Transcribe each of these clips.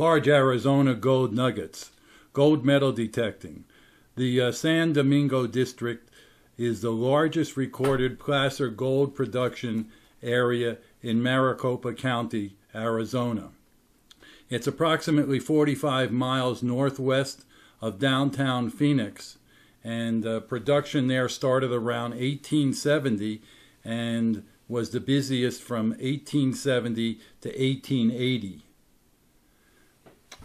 large Arizona gold nuggets, gold metal detecting. The uh, San Domingo district is the largest recorded placer gold production area in Maricopa County, Arizona. It's approximately 45 miles northwest of downtown Phoenix, and uh, production there started around 1870 and was the busiest from 1870 to 1880.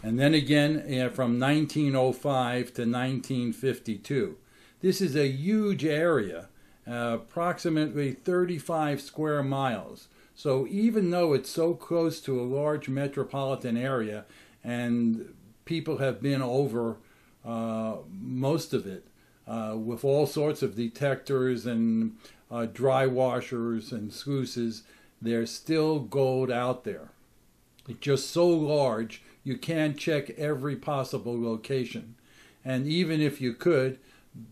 And then again uh, from 1905 to 1952. This is a huge area, uh, approximately 35 square miles. So even though it's so close to a large metropolitan area and people have been over uh, most of it uh, with all sorts of detectors and uh, dry washers and sluices, there's still gold out there. It's just so large you can't check every possible location. And even if you could,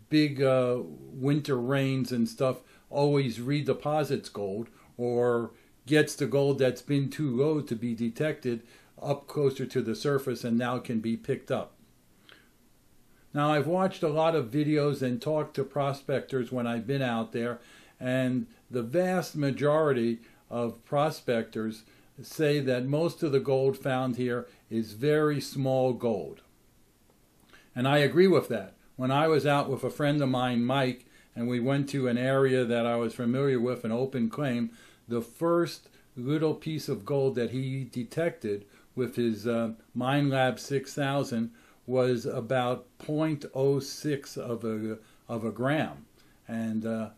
big uh, winter rains and stuff always redeposits gold or gets the gold that's been too low to be detected up closer to the surface and now can be picked up. Now, I've watched a lot of videos and talked to prospectors when I've been out there, and the vast majority of prospectors say that most of the gold found here is very small gold. And I agree with that. When I was out with a friend of mine, Mike, and we went to an area that I was familiar with, an open claim, the first little piece of gold that he detected with his uh, Minelab 6000 was about 0.06 of a of a gram, and uh,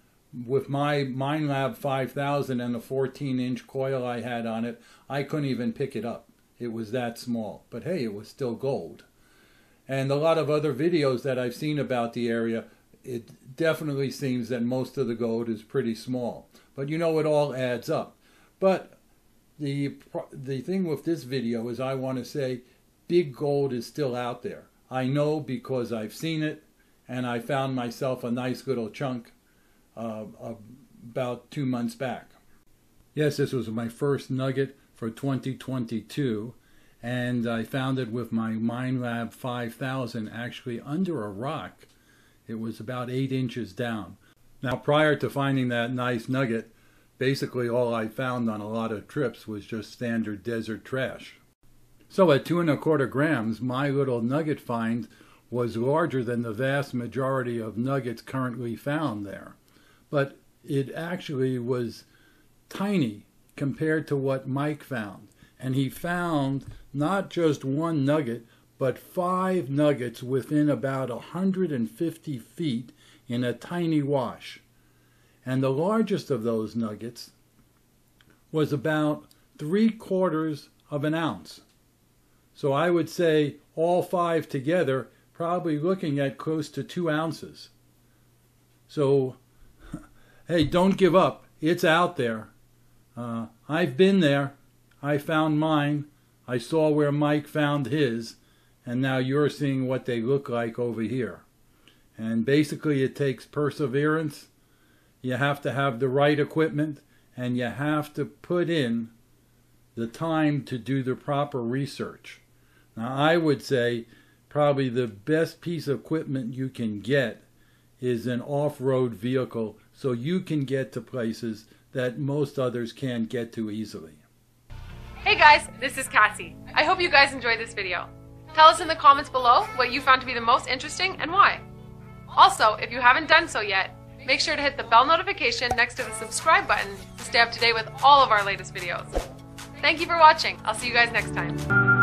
with my Minelab 5000 and the 14 inch coil I had on it, I couldn't even pick it up. It was that small, but hey, it was still gold. And a lot of other videos that I've seen about the area, it definitely seems that most of the gold is pretty small. But you know, it all adds up. But the, the thing with this video is I want to say big gold is still out there. I know because I've seen it and I found myself a nice little chunk uh, about two months back. Yes, this was my first nugget for 2022 and I found it with my Minelab 5000 actually under a rock. It was about eight inches down. Now, prior to finding that nice nugget, basically all I found on a lot of trips was just standard desert trash. So at two and a quarter grams, my little nugget find was larger than the vast majority of nuggets currently found there. But it actually was tiny compared to what Mike found. And he found not just one nugget, but five nuggets within about 150 feet in a tiny wash. And the largest of those nuggets was about three quarters of an ounce. So I would say all five together, probably looking at close to two ounces. So, hey, don't give up. It's out there. Uh, I've been there. I found mine. I saw where Mike found his. And now you're seeing what they look like over here. And basically, it takes perseverance. You have to have the right equipment. And you have to put in the time to do the proper research. Now, I would say probably the best piece of equipment you can get is an off road vehicle so you can get to places that most others can't get to easily. Hey guys, this is Cassie. I hope you guys enjoyed this video. Tell us in the comments below what you found to be the most interesting and why. Also, if you haven't done so yet, make sure to hit the bell notification next to the subscribe button to stay up to date with all of our latest videos. Thank you for watching. I'll see you guys next time.